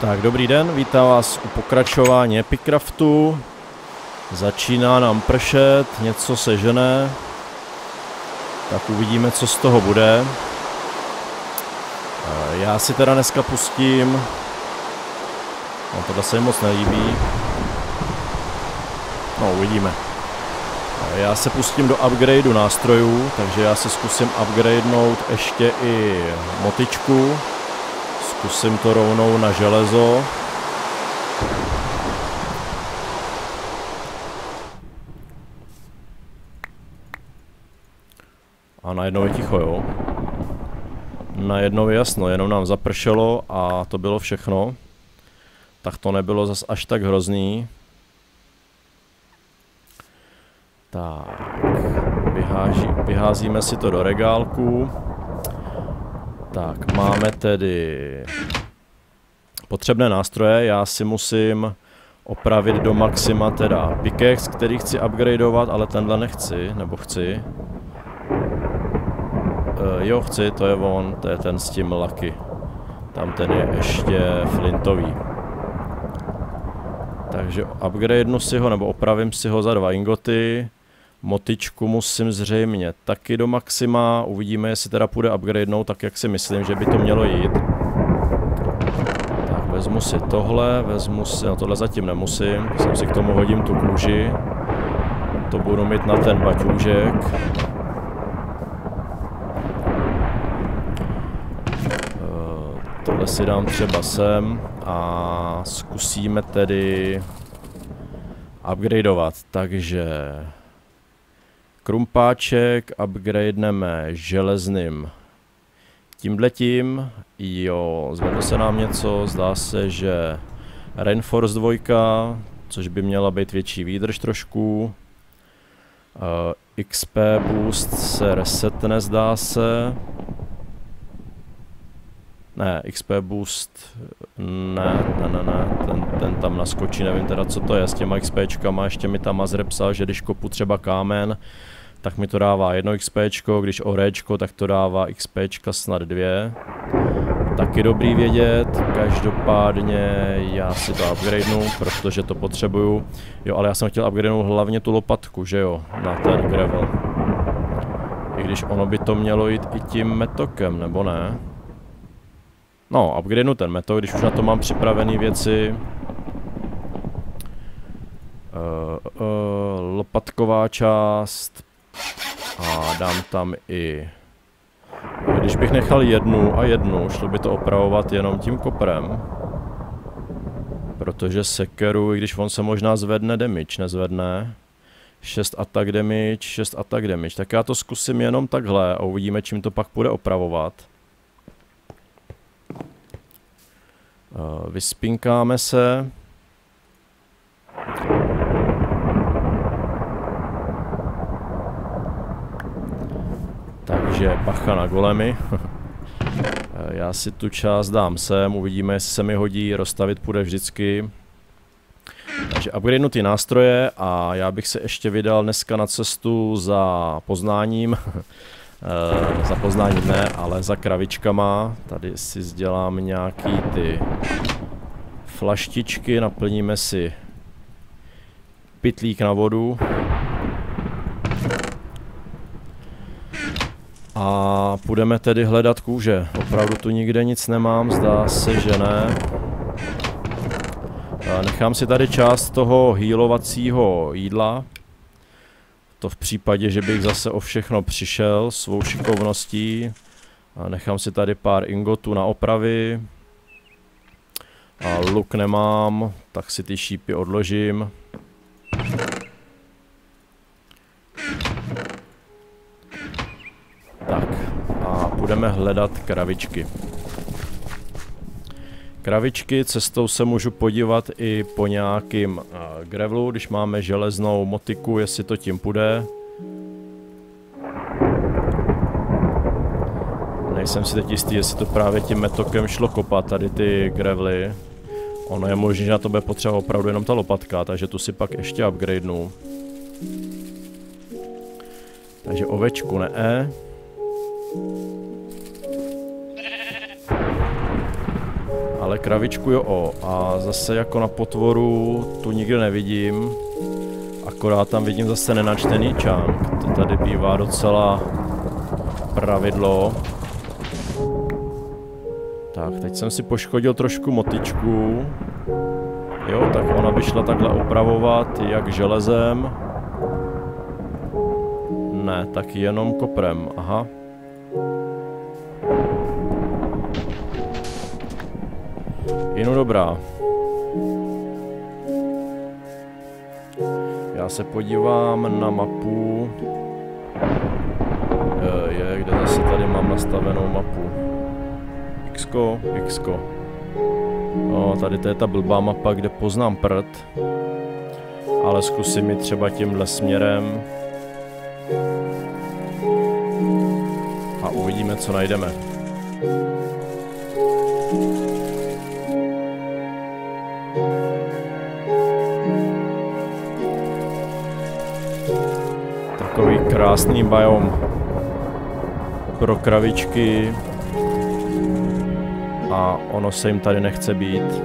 Tak, dobrý den, vítám vás u pokračování Epicraftu. Začíná nám pršet, něco se žene. Tak uvidíme, co z toho bude. Já si teda dneska pustím... No, tohle se mi moc nelíbí. No, uvidíme. Já se pustím do upgradeu nástrojů, takže já se zkusím upgradenout ještě i motičku. Zkusím to rovnou na železo. A najednou je ticho, jo. Najednou je jasno, jenom nám zapršelo a to bylo všechno. Tak to nebylo zas až tak hrozný. Tak, vyháží, vyházíme si to do regálku. Tak, máme tedy potřebné nástroje. Já si musím opravit do maxima teda pickaxe, který chci upgradeovat, ale tenhle nechci, nebo chci. Uh, jo, chci, to je on, to je ten s tím laky. Tam ten je ještě flintový. Takže upgradenu si ho, nebo opravím si ho za dva ingoty. Motičku musím zřejmě taky do maxima, uvidíme, jestli teda půjde upgradenout, tak jak si myslím, že by to mělo jít. Tak vezmu si tohle, vezmu si, no tohle zatím nemusím, jsem si k tomu hodím tu kůži. To budu mít na ten baťůžek. Eh, tohle si dám třeba sem a zkusíme tedy upgradeovat, takže Krumpáček upgradeneme železným tímhletím. Jo, zvedlo se nám něco, zdá se, že Reinforce 2, což by měla být větší výdrž trošku. Uh, eh, XP boost se resetne, zdá se. Ne, XP boost, ne, ne, ne, ne, ten, ten tam naskočí, nevím teda co to je s těma XPčkama, ještě mi tam Mazre psal, že když kopu třeba kámen, tak mi to dává jedno XP, když orečko, tak to dává XP snad dvě. Taky dobrý vědět, každopádně já si to upgradenu, protože to potřebuju. Jo, ale já jsem chtěl upgradenout hlavně tu lopatku, že jo, na ten gravel. I když ono by to mělo jít i tím metokem, nebo ne? No, upgradenu ten metok, když už na to mám připravené věci. Uh, uh, lopatková část, a dám tam i... Když bych nechal jednu a jednu, šlo by to opravovat jenom tím koprem. Protože sekeru, i když on se možná zvedne damage, nezvedne. 6 attack damage, 6 attack damage. Tak já to zkusím jenom takhle a uvidíme, čím to pak bude opravovat. Vyspinkáme se. Takže bacha na golemy. Já si tu část dám sem, uvidíme, jestli se mi hodí, rozstavit půjde vždycky. Takže upgradenu ty nástroje a já bych se ještě vydal dneska na cestu za poznáním. Eh, za poznáním ne, ale za kravičkama. Tady si sdělám nějaký ty flaštičky, naplníme si pitlík na vodu. A půjdeme tedy hledat kůže. Opravdu tu nikde nic nemám, zdá se, že ne. Nechám si tady část toho hýlovacího jídla. To v případě, že bych zase o všechno přišel svou šikovností. A nechám si tady pár ingotů na opravy. A luk nemám, tak si ty šípy odložím. budeme hledat kravičky. Kravičky cestou se můžu podívat i po nějakým uh, gravelu, když máme železnou motiku, jestli to tím půjde. Nejsem si teď jistý, jestli to právě tím metokem šlo kopat, tady ty gravely. Ono je možné, že na to bude potřeba opravdu jenom ta lopatka, takže tu si pak ještě upgradenu. Takže ovečku ne. Ale kravičku jo. A zase jako na potvoru tu nikde nevidím. Akorát tam vidím zase nenačtený čank. To tady bývá docela pravidlo. Tak, teď jsem si poškodil trošku motičku. Jo, tak ona by šla takhle opravovat, jak železem. Ne, tak jenom koprem, aha. Inu dobrá. Já se podívám na mapu. Je, je, kde zase tady mám nastavenou mapu. Xko, Xko. No, tady to je ta blbá mapa, kde poznám prd. Ale zkusím mi třeba tímhle směrem. A uvidíme, co najdeme. Krásný biom pro kravičky a ono se jim tady nechce být.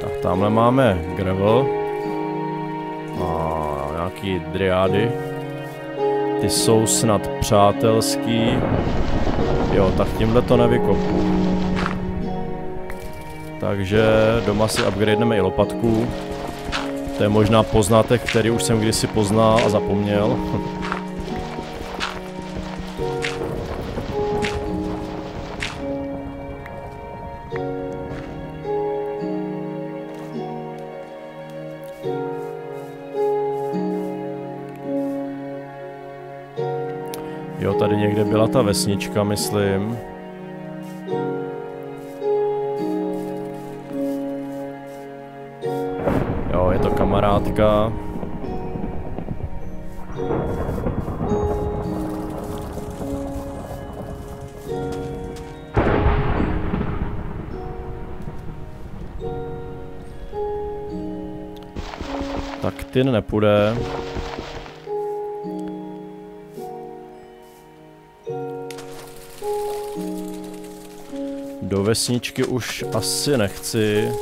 Tak tamhle máme gravel a nějaký driády. Ty jsou snad přátelský. Jo, tak tímhle to nevykopu. Takže doma si upgradeneme i lopatku. To je možná poznatek, který už jsem kdysi poznal a zapomněl. někde byla ta vesnička, myslím. kamarádka. Tak ty nepůjde. Vesničky už asi nechci.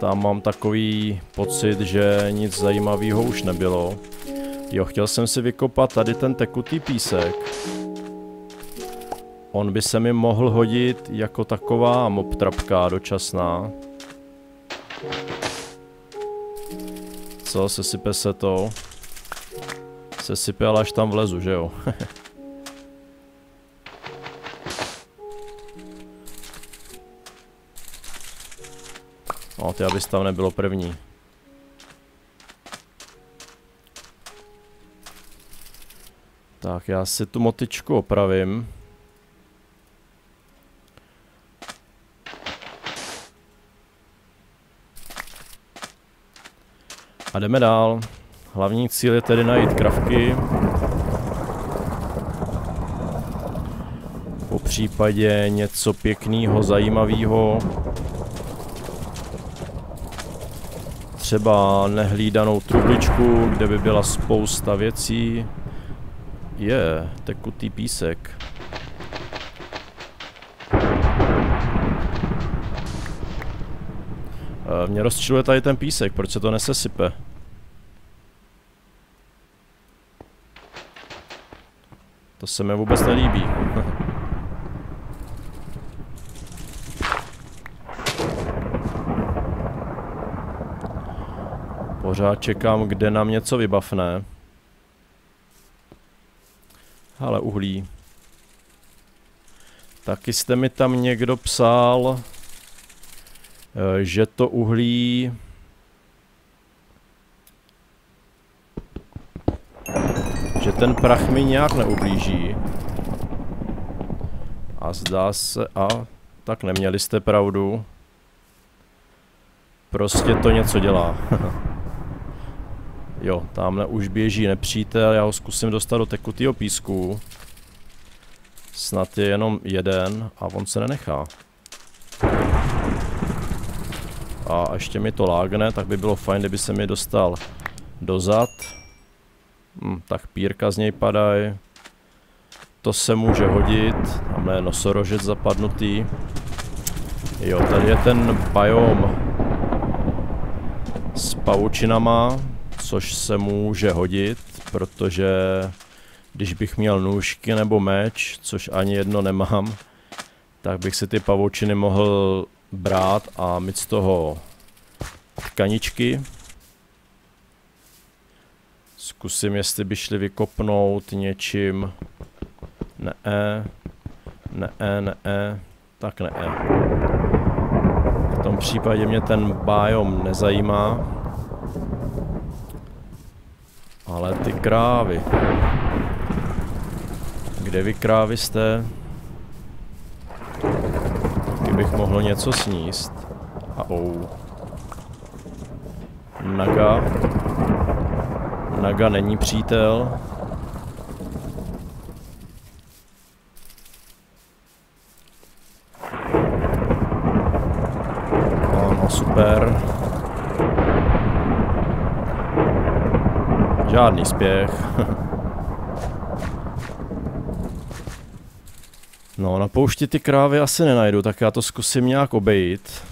Tam mám takový pocit, že nic zajímavého už nebylo. Jo, chtěl jsem si vykopat tady ten tekutý písek. On by se mi mohl hodit jako taková mobtrapka dočasná. Co, sesype se to? Sesype, ale až tam vlezu, že jo? Ty abys tam nebylo první. Tak, já si tu motičku opravím. A jdeme dál. Hlavní cíl je tedy najít kravky. Po případě něco pěkného, zajímavého. Třeba nehlídanou trubičku, kde by byla spousta věcí. Je, tekutý písek. E, mě rozčiluje tady ten písek, proč se to nesesype? To se mi vůbec nelíbí. Pořád čekám, kde nám něco vybavne. Ale uhlí. Taky jste mi tam někdo psal, eh, že to uhlí... Že ten prach mi nějak neublíží. A zdá se... A, tak neměli jste pravdu. Prostě to něco dělá. Jo, tamhle už běží nepřítel, já ho zkusím dostat do tekutého písku. Snad je jenom jeden a on se nenechá. a ještě mi to lágne, tak by bylo fajn, kdyby se mi dostal dozad. Hm, tak pírka z něj padají. To se může hodit. Tamhle je nosorožec zapadnutý. Jo, tady je ten biom s pavučinama, což se může hodit, protože když bych měl nůžky nebo meč, což ani jedno nemám, tak bych si ty pavučiny mohl brát a mít z toho tkaničky. Zkusím, jestli by šli vykopnout něčím. Ne, ne, ne, tak ne. V tom případě mě ten biom nezajímá. Ale ty krávy. Kde vy krávy jste? bych mohl něco sníst. A ou. Naga. Naga není přítel. Ano, super. Žádný spěch. No, na poušti ty krávy asi nenajdu, tak já to zkusím nějak obejít.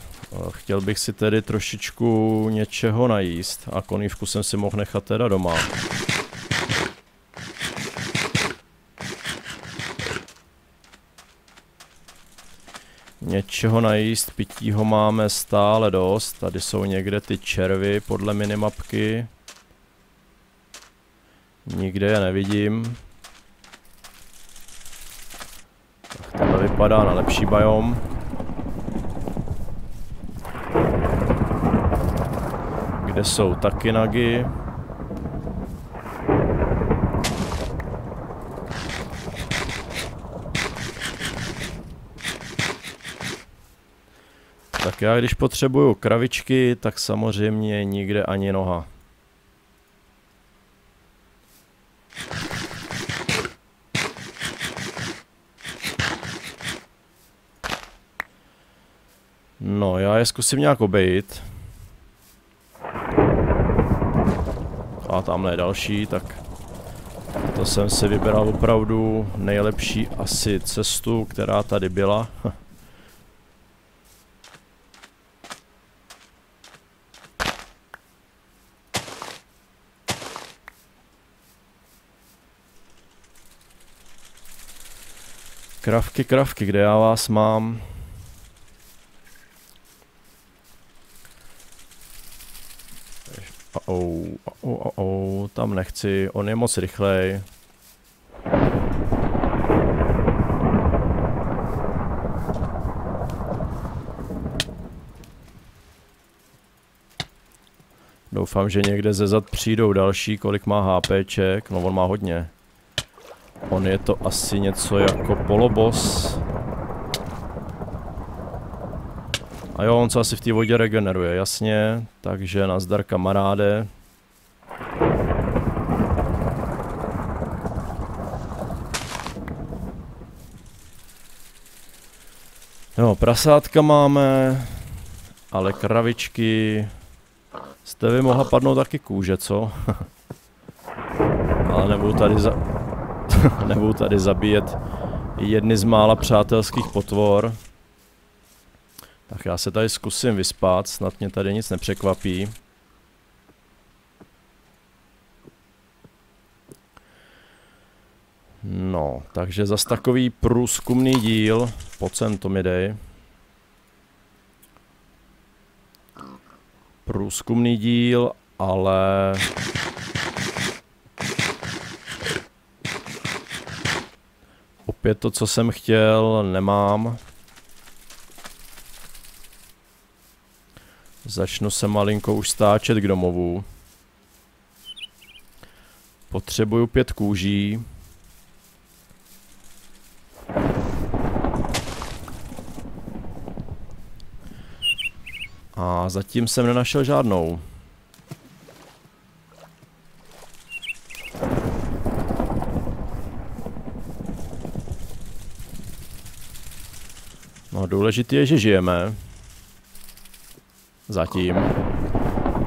Chtěl bych si tedy trošičku něčeho najíst a konívku jsem si mohl nechat teda doma. Něčeho najíst, pitího máme stále dost. Tady jsou někde ty červy podle minimapky. Nikde je nevidím. vypadá na lepší biom. Kde jsou taky nagy. Tak já když potřebuju kravičky, tak samozřejmě nikde ani noha. No, já je zkusím nějak obejít. A tamhle je další, tak to jsem si vybral opravdu nejlepší asi cestu, která tady byla. Kravky, kravky, kde já vás mám? Oh, oh, oh, oh, tam nechci, on je moc rychlej. Doufám, že někde ze zad přijdou další, kolik má HPček, no on má hodně. On je to asi něco jako polobos. A jo, on se asi v té vodě regeneruje, jasně. Takže nazdar kamaráde. Jo, prasátka máme, ale kravičky... Jste by mohla padnout taky kůže, co? ale nebudu tady za... nebudu tady zabíjet jedny z mála přátelských potvor. Tak já se tady zkusím vyspat, snad mě tady nic nepřekvapí. No, takže zas takový průzkumný díl, po to mi dej. Průzkumný díl, ale... Opět to, co jsem chtěl, nemám. Začnu se malinko už stáčet k domovu. Potřebuju pět kůží. A zatím jsem nenašel žádnou. No důležité je, že žijeme. Zatím.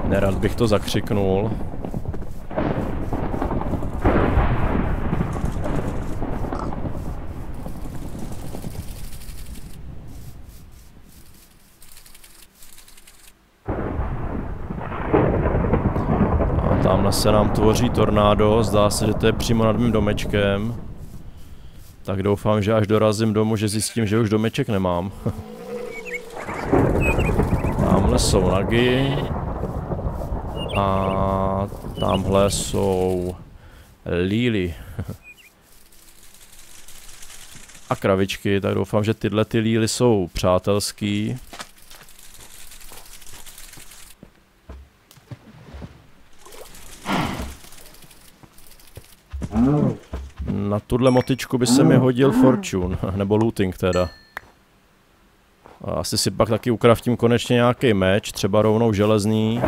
Nerad bych to zakřiknul. Tamhle se nám tvoří tornádo, zdá se, že to je přímo nad mým domečkem. Tak doufám, že až dorazím domů, že zjistím, že už domeček nemám. tamhle jsou nagy. A tamhle jsou líly. A kravičky, tak doufám, že tyhle ty líly jsou přátelský. Na tuhle motičku by se mi hodil Fortune, nebo Looting teda. Asi si pak taky ukraftím konečně nějaký meč, třeba rovnou železný.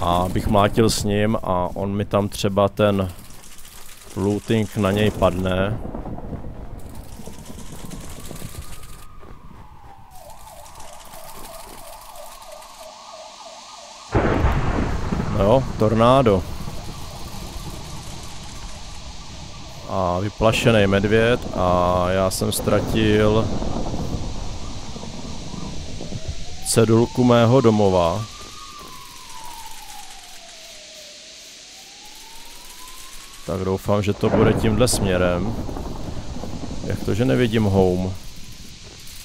A bych mlátil s ním a on mi tam třeba ten looting na něj padne. No jo, tornádo. A vyplašený medvěd a já jsem ztratil cedulku mého domova. Tak doufám, že to bude tímhle směrem. Jak to, že nevidím home?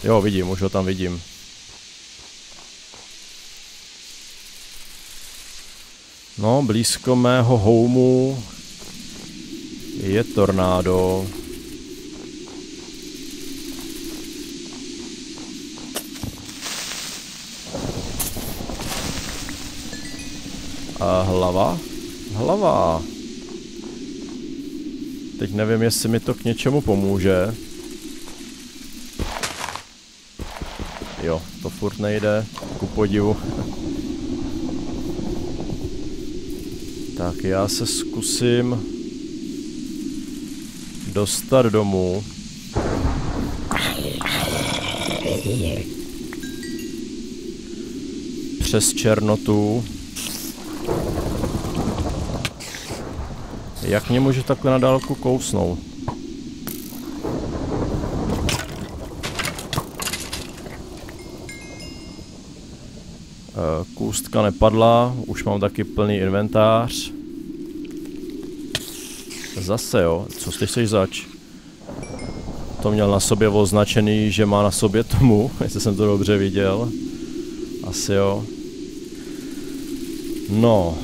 Jo, vidím, už ho tam vidím. No, blízko mého homeu je tornádo. A hlava? Hlava. Teď nevím, jestli mi to k něčemu pomůže. Jo, to furt nejde, ku podivu. tak já se zkusím dostat domů. Přes Černotu. Jak mě může takhle na dálku kousnout? Eh, kůstka nepadla, už mám taky plný inventář. Zase jo, co jsi chceš zač? To měl na sobě označený, že má na sobě tomu, jestli jsem to dobře viděl. Asi jo. No.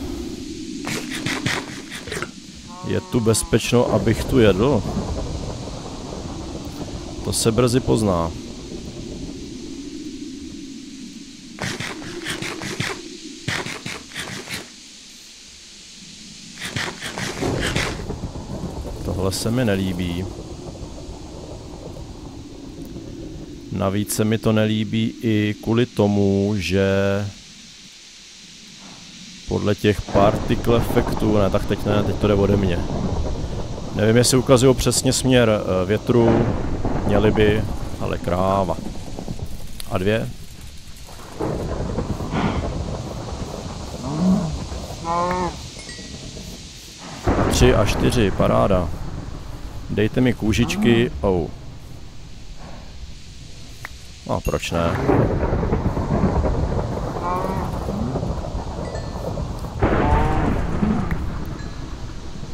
Je tu bezpečno, abych tu jedl? To se brzy pozná. Se mi nelíbí. Navíc se mi to nelíbí i kvůli tomu, že podle těch particle efektů, ne, tak teď ne, teď to jde ode mě. Nevím, jestli ukazují přesně směr eh, větru, měli by, ale kráva. A dvě? Tři a čtyři, paráda. Dejte mi kůžičky. Oh. A proč ne?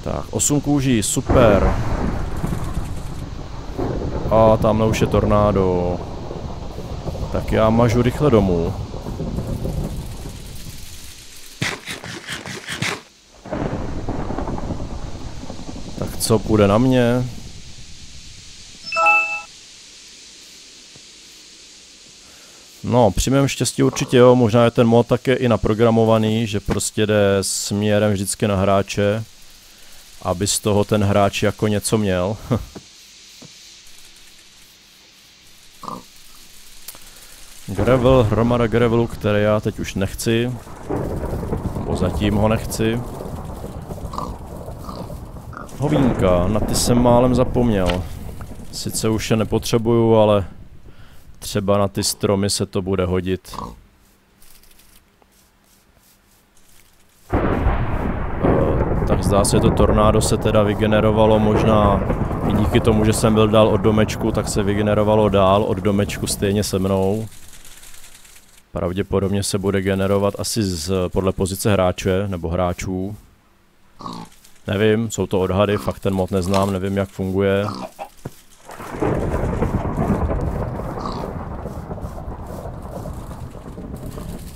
Tak, 8 kůží, super. A tamhle už je tornádo. Tak já mažu rychle domů. Co půjde na mě. No, při mém štěstí určitě jo, možná je ten mod také i naprogramovaný, že prostě jde směrem vždycky na hráče, aby z toho ten hráč jako něco měl. Gravel, hromada gravelu, které já teď už nechci, nebo zatím ho nechci. Hovínka, na ty jsem málem zapomněl. Sice už je nepotřebuju, ale třeba na ty stromy se to bude hodit. Eh, tak zdá se, to tornádo se teda vygenerovalo možná i díky tomu, že jsem byl dál od domečku, tak se vygenerovalo dál od domečku stejně se mnou. Pravděpodobně se bude generovat asi z, podle pozice hráče nebo hráčů. Nevím, jsou to odhady, fakt ten mod neznám, nevím jak funguje.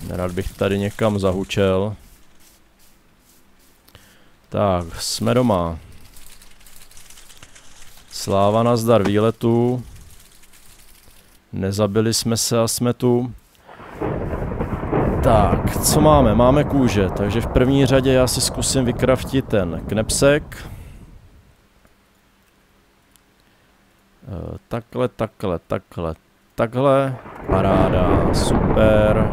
Nerad bych tady někam zahučel. Tak, jsme doma. Sláva na zdar výletu. Nezabili jsme se a jsme tu. Tak, co máme? Máme kůže, takže v první řadě já si zkusím vykraftit ten knepsek. E, takhle, takhle, takhle, takhle. Paráda, super.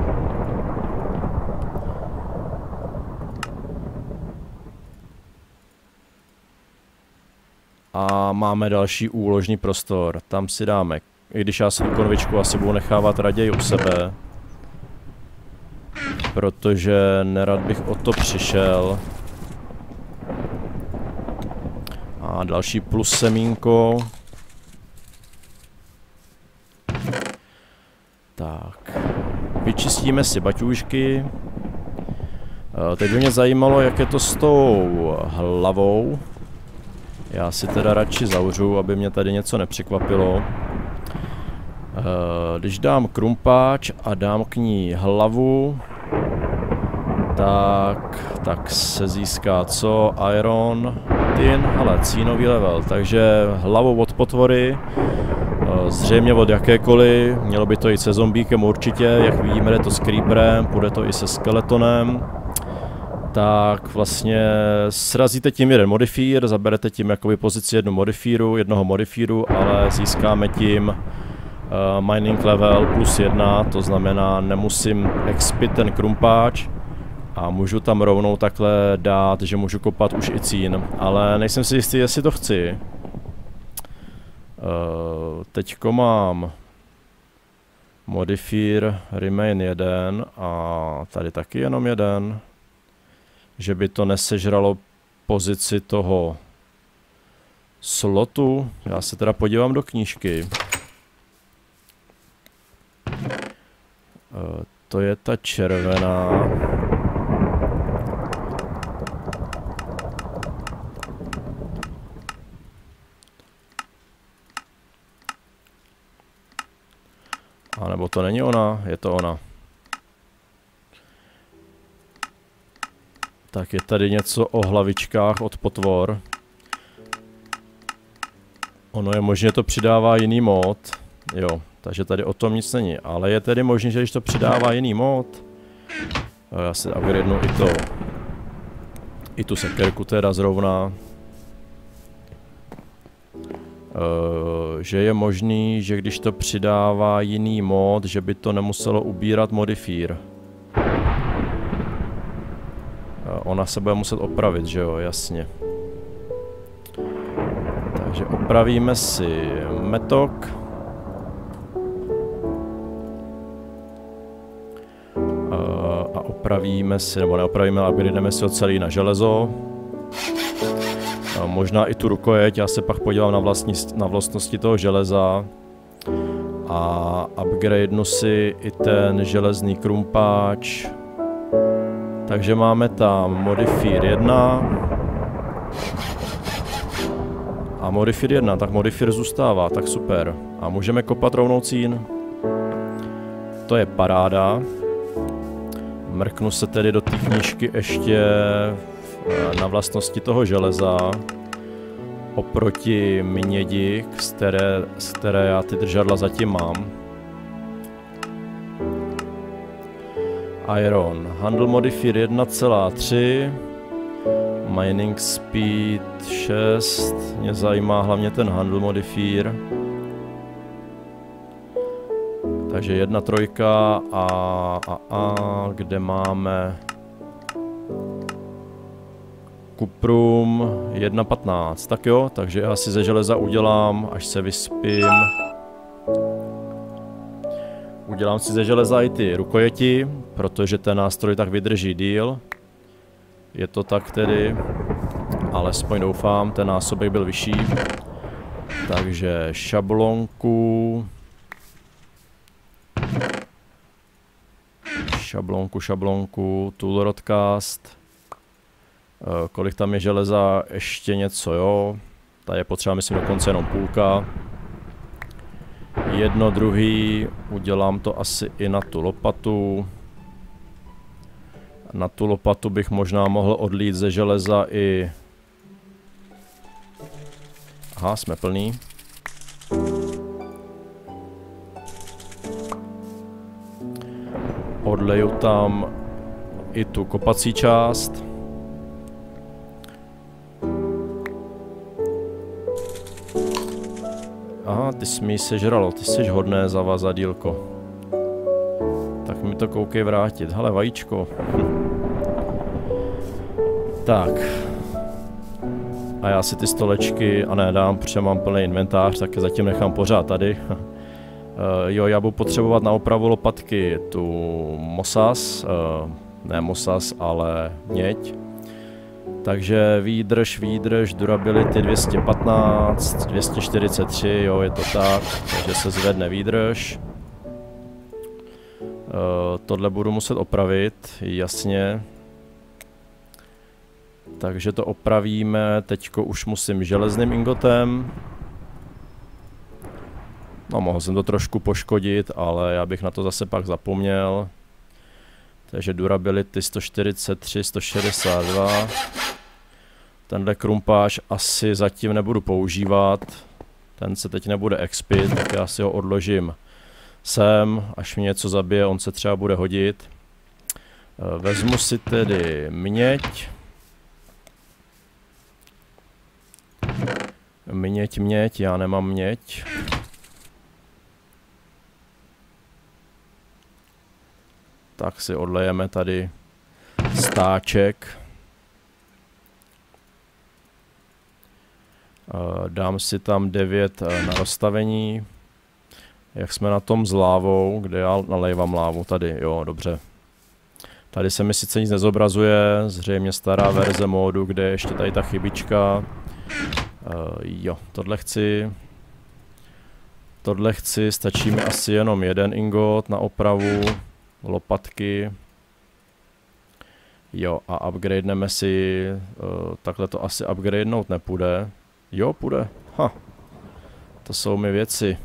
A máme další úložní prostor, tam si dáme, i když já si tu konvičku asi budu nechávat raději u sebe protože nerad bych o to přišel. A další plus semínko. Tak. Vyčistíme si baťůžky. Eh, teď by mě zajímalo, jak je to s tou hlavou. Já si teda radši zavřu, aby mě tady něco nepřekvapilo. Eh, když dám krumpáč a dám k ní hlavu, tak, tak se získá co? Iron, tin, ale cínový level, takže hlavou od potvory, eh, zřejmě od jakékoliv, mělo by to i se zombíkem určitě, jak vidíme jde to s creeperem, půjde to i se skeletonem, tak vlastně srazíte tím jeden modifír, zaberete tím jakoby pozici jednu modifíru, jednoho modifíru, ale získáme tím uh, mining level plus jedna, to znamená nemusím expit ten krumpáč, a můžu tam rovnou takhle dát, že můžu kopat už i cín, ale nejsem si jistý, jestli to chci. Uh, teďko mám Modifier Remain 1 a tady taky jenom jeden. Že by to nesežralo pozici toho slotu. Já se teda podívám do knížky. Uh, to je ta červená. A nebo to není ona, je to ona. Tak je tady něco o hlavičkách od potvor. Ono je možné, to přidává jiný mod. Jo, takže tady o tom nic není. Ale je tedy možné, že když to přidává jiný mod, já si upgradenu i to, i tu sekerku teda zrovna. Eh, že je možný, že když to přidává jiný mod, že by to nemuselo ubírat modifír. Eh, ona se bude muset opravit, že jo, jasně. Takže opravíme si metok. Eh, a opravíme si, nebo neopravíme, ale jdeme si ho celý na železo možná i tu rukojeť, já se pak podívám na, vlastní, na vlastnosti toho železa a upgradenu si i ten železný krumpáč. Takže máme tam Modifier 1 a Modifier 1, tak Modifier zůstává, tak super. A můžeme kopat rovnou cín. To je paráda. Mrknu se tedy do té knížky ještě na vlastnosti toho železa oproti mědi, z které, z které já ty držadla zatím mám. Iron. Handle modifier 1,3. Mining speed 6. Mě zajímá hlavně ten handle modifier. Takže jedna trojka a, a, a kde máme Kuprum 1.15, tak jo, takže já si ze železa udělám, až se vyspím. Udělám si ze železa i ty rukojeti, protože ten nástroj tak vydrží díl. Je to tak tedy. Alespoň doufám, ten násobek byl vyšší. Takže šablonku. Šablonku, šablonku, tool rodcast. Eh, kolik tam je železa? Ještě něco, jo. Tady je potřeba, myslím, dokonce jenom půlka. Jedno, druhý, udělám to asi i na tu lopatu. Na tu lopatu bych možná mohl odlít ze železa i... Aha, jsme plný. Odleju tam i tu kopací část. Ty jsi mi sežralo, ty jsi hodné zavazadílko. Tak mi to koukej vrátit. Hele, vajíčko. tak. A já si ty stolečky, a ne, dám, protože mám plný inventář, tak je zatím nechám pořád tady. uh, jo, já budu potřebovat na opravu lopatky tu Mosas, uh, ne Mosas, ale měď. Takže výdrž, výdrž, durability 215, 243, jo, je to tak, takže se zvedne výdrž. Uh, tohle budu muset opravit, jasně. Takže to opravíme, teďko už musím železným ingotem. No, mohl jsem to trošku poškodit, ale já bych na to zase pak zapomněl. Takže durability 143, 162. Tenhle krumpáž asi zatím nebudu používat. Ten se teď nebude expit, tak já si ho odložím sem, až mě něco zabije, on se třeba bude hodit. Eh, vezmu si tedy měď. Měď, měď, já nemám měď. Tak si odlejeme tady stáček. Dám si tam 9 eh, na rozstavení. Jak jsme na tom s lávou, kde já nalejvám lávu, tady, jo, dobře. Tady se mi sice nic nezobrazuje, zřejmě stará verze módu, kde je ještě tady ta chybička. Uh, jo, tohle chci. Tohle chci, stačí mi asi jenom jeden ingot na opravu, lopatky. Jo, a upgradeneme si, uh, takhle to asi upgradenout nepůjde. Jo, půjde. Ha. To jsou mi věci.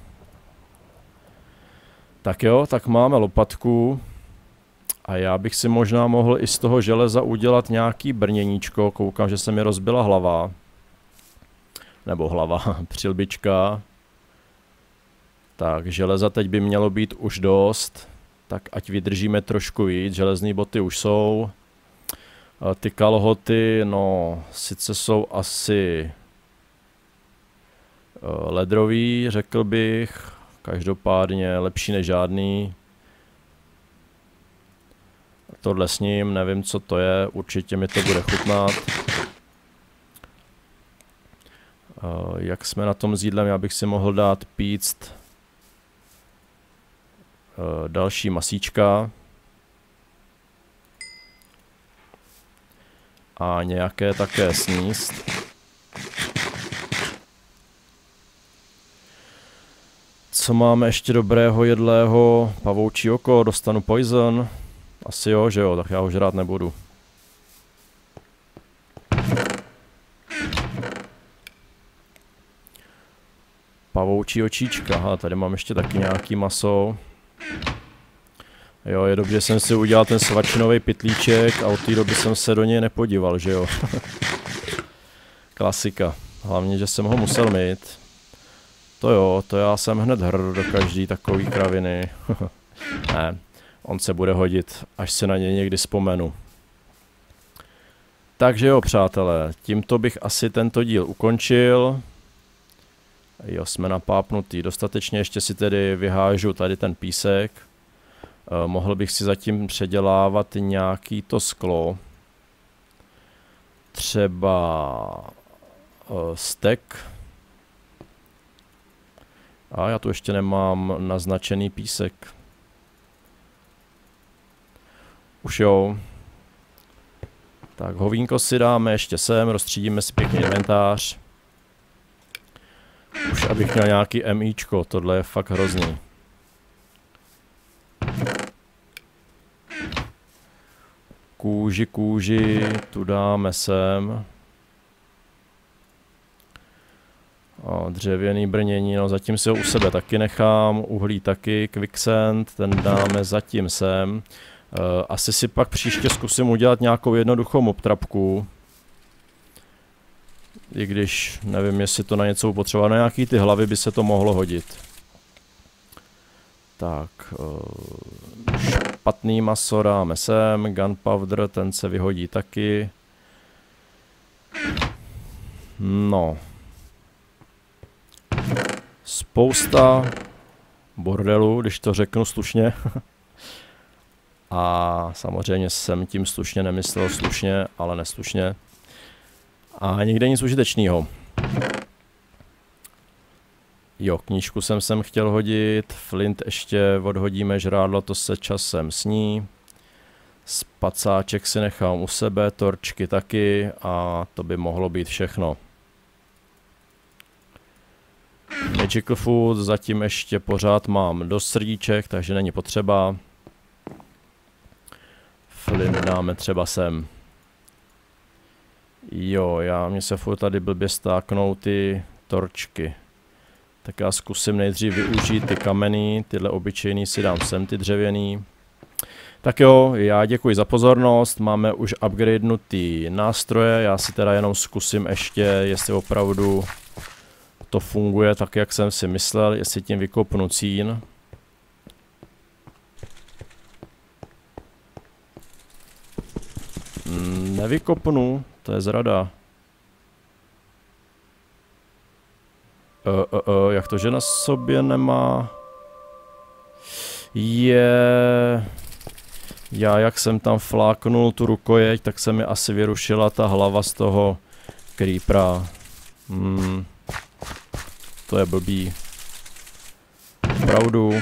Tak jo, tak máme lopatku. A já bych si možná mohl i z toho železa udělat nějaký brněníčko. Koukám, že se mi rozbila hlava. Nebo hlava, přilbička. Tak, železa teď by mělo být už dost. Tak ať vydržíme trošku víc. Železné boty už jsou. Ty kalhoty, no, sice jsou asi ledrový, řekl bych. Každopádně lepší než žádný. Tohle s ním, nevím co to je, určitě mi to bude chutnat. Uh, jak jsme na tom s jídlem, já bych si mohl dát píct uh, další masíčka. A nějaké také sníst. Co máme ještě dobrého jedlého? Pavoučí oko, dostanu poison. Asi jo, že jo, tak já ho žrát nebudu. Pavoučí očíčka, aha, tady mám ještě taky nějaký maso. Jo, je dobře, že jsem si udělal ten svačinový pitlíček a od té doby jsem se do něj nepodíval, že jo. Klasika. Hlavně, že jsem ho musel mít. To jo, to já jsem hned hr do každý takový kraviny. ne, on se bude hodit, až se na ně někdy vzpomenu. Takže jo, přátelé, tímto bych asi tento díl ukončil. Jo, jsme napápnutý dostatečně, ještě si tedy vyhážu tady ten písek. Eh, mohl bych si zatím předělávat nějaký to sklo. Třeba eh, stek a já tu ještě nemám naznačený písek. Už jo. Tak hovínko si dáme ještě sem, rozstřídíme si pěkně inventář. Už abych měl nějaký MIčko, tohle je fakt hrozný. Kůži, kůži, tu dáme sem. O, dřevěný brnění, no zatím si ho u sebe taky nechám, uhlí taky, quicksand, ten dáme zatím sem. Uh, asi si pak příště zkusím udělat nějakou jednoduchou mobtrapku. I když nevím, jestli to na něco potřeba, na nějaký ty hlavy by se to mohlo hodit. Tak, uh, špatný maso dáme sem, gunpowder, ten se vyhodí taky. No. Spousta bordelu, když to řeknu slušně. A samozřejmě jsem tím slušně nemyslel slušně, ale neslušně. A nikde nic užitečného. Jo, knížku jsem sem chtěl hodit, flint ještě odhodíme, žrádlo to se časem sní. Spacáček si nechám u sebe, torčky taky a to by mohlo být všechno. Magical food zatím ještě pořád mám dost srdíček, takže není potřeba. Flint dáme třeba sem. Jo, já mě se furt tady blbě stáknou ty torčky. Tak já zkusím nejdřív využít ty kameny, tyhle obyčejný si dám sem, ty dřevěný. Tak jo, já děkuji za pozornost, máme už upgradenutý nástroje, já si teda jenom zkusím ještě, jestli opravdu to funguje tak, jak jsem si myslel, jestli tím vykopnu cín. Nevykopnu, to je zrada. Uh, uh, uh, jak to, že na sobě nemá... Je... Já jak jsem tam fláknul tu rukojeť, tak se mi asi vyrušila ta hlava z toho creepera. Hmm. To je blbý. Pravdu.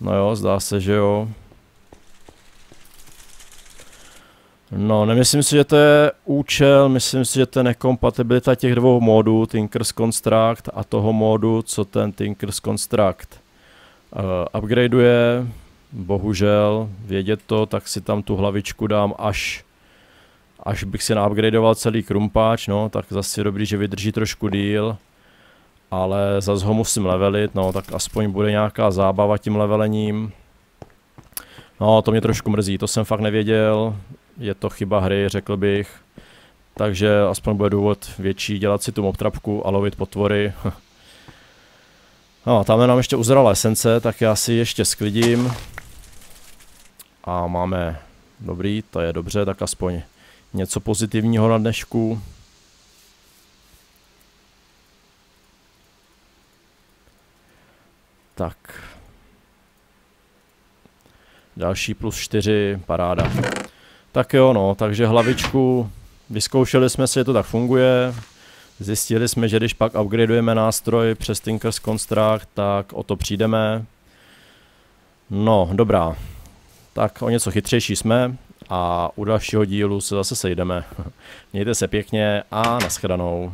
No jo, zdá se, že jo. No, nemyslím si, že to je účel, myslím si, že to je nekompatibilita těch dvou modů, Tinker's Construct a toho modu, co ten Tinker's Construct uh, upgradeuje. Bohužel, vědět to, tak si tam tu hlavičku dám až až bych si naupgradeoval celý krumpáč, no, tak zase je dobrý, že vydrží trošku díl. Ale zase ho musím levelit, no, tak aspoň bude nějaká zábava tím levelením. No, to mě trošku mrzí, to jsem fakt nevěděl, je to chyba hry, řekl bych. Takže aspoň bude důvod větší dělat si tu mobtrapku a lovit potvory. no, tam je nám ještě uzrala esence, tak já si ještě sklidím. A máme, dobrý, to je dobře, tak aspoň něco pozitivního na dnešku. Tak. Další plus 4, paráda. Tak jo, no, takže hlavičku, vyzkoušeli jsme si, že to tak funguje. Zjistili jsme, že když pak upgradeujeme nástroj přes Tinker's Construct, tak o to přijdeme. No, dobrá. Tak o něco chytřejší jsme a u dalšího dílu se zase sejdeme. Mějte se pěkně a nashledanou.